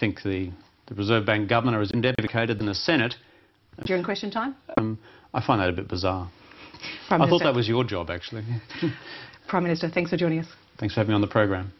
think the, the Reserve Bank Governor is indicated in the Senate. During question time? Um, I find that a bit bizarre. Prime I Minister. thought that was your job, actually. Prime Minister, thanks for joining us. Thanks for having me on the program.